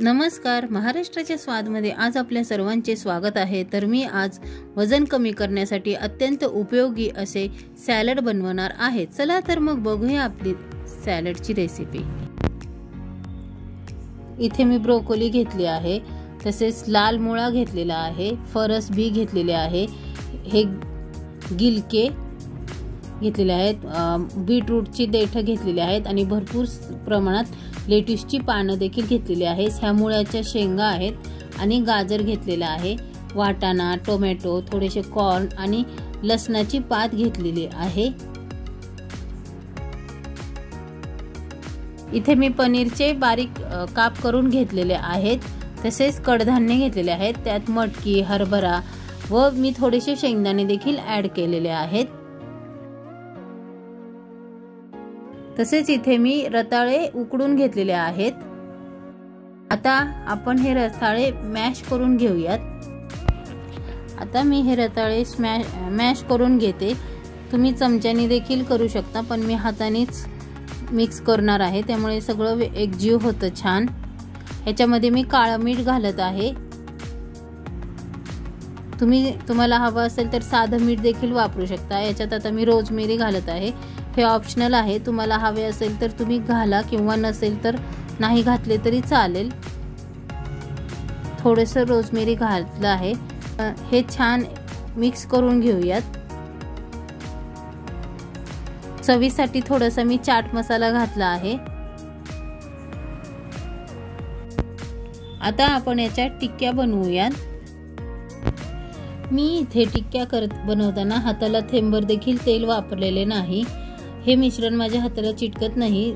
नमस्कार. महाराष्ट्राच्या स्वादमध्ये आज आपल्या सर्वांचे स्वागत आहे. तर मी आज वजन कमी करण्यासाठी अत्यंत उपयोगी असे सॅलड बनवणार आहे. चला तर मग बघूया आपली सॅलडची रेसिपी. इथे मी ब्रोकोली घेतली आहे. तसेच लाल मुळा घेतलेला आहे. फरस बी घेतलेले आहे. हे गिलके घेतलेले आहेत. बीटरूटची देठं घेतलेली आहेत आणि भरपूर प्रमाणात लेट्यूसची पानं देखील घेतलेली आहेत. ह्या मुळ्याच्या शेंगा आहेत आणि गाजर घेतलेला आहे. वाटाणा टोमॅटो थोडेसे कॉर्न आणि लसणाची पात घेतलेली आहे. इथे मी पनीरचे बारीक काप करून घेतलेले आहेत. तसेच कडधान्य घेतलेले आहेत. त्यात मटकी हरभरा व मी थोडेसे शेंगदाणे देखील ॲड केलेले आहेत. तसेच इथे मी रताळे उकडून घेतलेले आहेत. आता आपण हे रताळे मॅश करून घेऊयात. आता मी हे रताळे स्मॅश मॅश करून घेते. तुम्ही चमच्याने देखील करू शकता पण मी हातानेच मिक्स करणार आहे. त्यामुळे सगळं एकजीव होतं छान. ह्याच्यामध्ये मी काळं मीठ घालत आहे. तुम्ही तुम्हाला हवं असेल तर साधं मीठ देखील वापरू शकता. याच्यात आता मी रोजमेरी घालत आहे. हे ऑप्शनल आहे. तुम्हाला हवे असेल तर तुम्ही घाला किंवा नसेल तर नाही घातले तरी चालेल. थोडंसं रोजमेरी घातलं आहे. हे छान मिक्स करून घेऊयात. चवीसाठी थोडासा मी चाट मसाला घातला आहे. आता आपण याच्या टिक्क्या बनवूयात. मी इथे टिक्क्या करत बनवताना हाताला थेंबर देखील तेल वापरलेले नाही. हे मिश्रण माझ्या हाताला चिटकत नाही.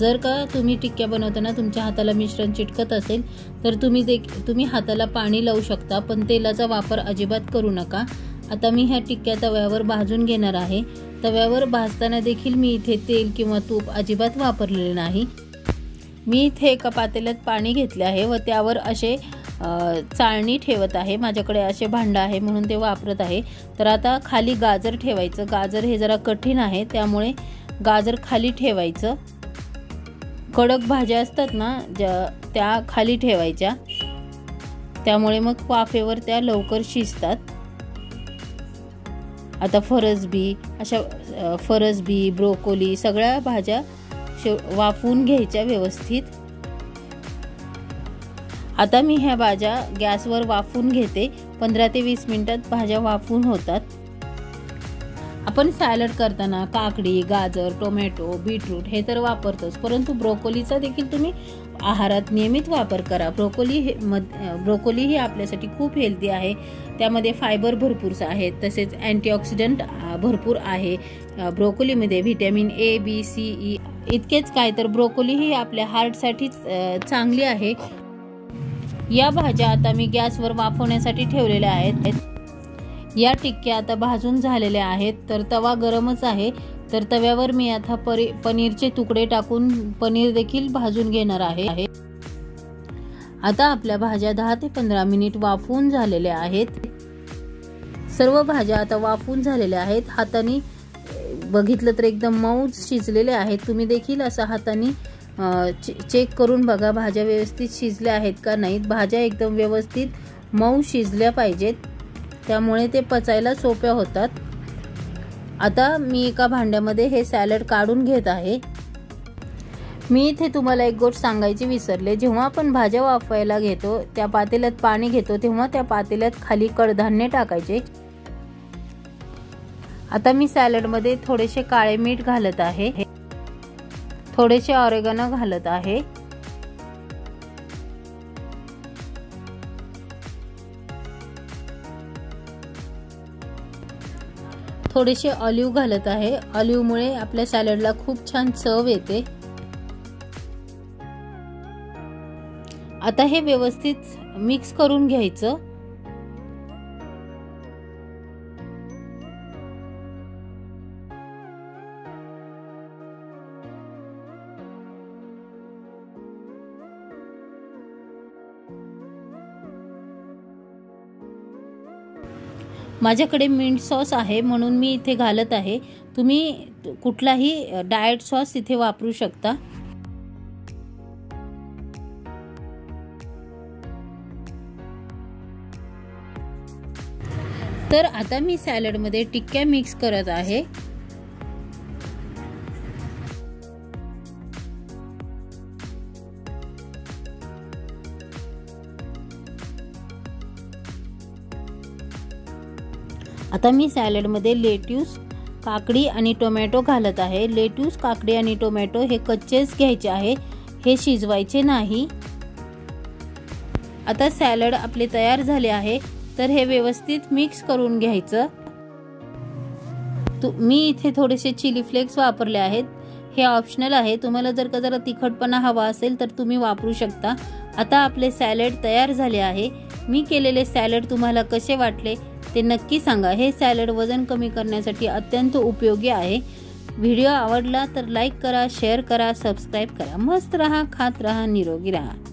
जर का तुम्ही टिक्क्या बनवताना तुमच्या हाताला मिश्रण चिटकत असेल तर तुम्ही देख तुम्ही हाताला पाणी लावू शकता पण तेलाचा वापर अजिबात करू नका. आता मी ह्या टिक्क्या तव्यावर भाजून घेणार आहे. तव्यावर भाजताना देखील मी इथे तेल किंवा तूप अजिबात वापरलेले नाही. मी इथे एका पातेल्यात पाणी घेतले आहे व त्यावर असे चाळणी ठेवत आहे. माझ्याकडे असे भांडं आहे म्हणून ते वापरत आहे. तर आता खाली गाजर ठेवायचं. गाजर हे जरा कठीण आहे त्यामुळे गाजर खाली ठेवायचं. कडक भाज्या असतात ना ज्या त्या खाली ठेवायच्या. त्यामुळे मग वाफेवर त्या लवकर शिजतात. आता फरसबी अशा फरसबी ब्रोकोली सगळ्या भाज्या वाफवून घ्यायच्या व्यवस्थित. आता मी ह्या भाज्या गॅसवर वाफवून घेते. पंधरा ते वीस मिनिटात भाज्या वाफवून होतात. आपण सॅलड करताना काकडी गाजर टोमॅटो बीटरूट हे तर वापरतोच परंतु ब्रोकोलीचा देखील तुम्ही आहारात नियमित वापर करा. ब्रोकोली हे मध ब्रोकोली ही आपल्यासाठी खूप हेल्दी आहे. त्यामध्ये फायबर भरपूर आहेत तसेच अँटीऑक्सिडंट भरपूर आहे. ब्रोकोलीमध्ये vitamin A B C E इतकेच काय तर ब्रोकोली ही आपल्या हार्टसाठी चांगली आहे. या भाज्या आता मी गॅसवर वाफवण्यासाठी ठेवलेल्या आहेत. या टिक्क्या आता भाजून झालेल्या आहेत. तर तवा गरमच आहे. तर तव्यावर मी आता परी पनीरचे तुकडे टाकून पनीर देखील भाजून घेणार आहे. आता आपल्या भाज्या दहा ते पंधरा मिनिट वाफवून झालेल्या आहेत. सर्व भाज्या आता वाफवून झालेल्या आहेत. हाताने बघितलं तर एकदम मऊ शिजलेले आहेत. तुम्ही देखील असं हाताने चेक करून बघा भाज्या व्यवस्थित शिजल्या आहेत का नाहीत. भाज्या एकदम व्यवस्थित मऊ शिजल्या पाहिजेत. त्यामुळे ते पचायला सोप्या होतात. आता मी एका भांड्यामध्ये हे सॅलड काढून घेत आहे. मी इथे तुम्हाला एक गोष्ट सांगायची विसरले. जेव्हा आपण भाज्या वाफवायला घेतो त्या पातेल्यात पाणी घेतो तेव्हा त्या पातेल्यात खाली कडधान्य टाकायचे. आता मी सॅलडमध्ये थोडेसे काळे मीठ घालत आहे. थोडेसे ऑरेगनो घालत आहे. थोडेसे ऑलिव्ह घालत आहे. ऑलिव्हमुळे आपल्या सॅलडला खूप छान चव येते. आता हे व्यवस्थित मिक्स करून घ्यायचं. माझ्याकडे मिंट सॉस आहे म्हणून मी इथे घालत आहे. तुम्ही कुठलाही डाएट सॉस इथे वापरू शकता. तर आता मी सॅलडमध्ये टिक्क्या मिक्स करत आहे. आता मी सॅलडमध्ये लेट्यूस काकडी आणि टोमॅटो घालत आहे. लेट्यूस काकडी आणि टोमॅटो हे कच्चेच घ्यायचे आहे. हे शिजवायचे नाही. आता सॅलड आपले तयार झाले आहे. तर हे व्यवस्थित मिक्स करून घ्यायचं. मी इथे थोडेसे चिली फ्लेक्स वापरले आहेत. हे ऑप्शनल आहे. तुम्हाला जर का जरा तिखटपणा हवा असेल तर तुम्ही वापरू शकता. आता आपले सॅलड तयार झाले आहे. मी केलेले सॅलड तुम्हाला कसे वाटले ते नक्की सांगा. हे सॅलड वजन कमी करण्यासाठी अत्यंत उपयोगी आहे. व्हिडिओ आवडला तर लाईक करा शेअर करा सबस्क्राईब करा. मस्त रहा खात रहा निरोगी रहा.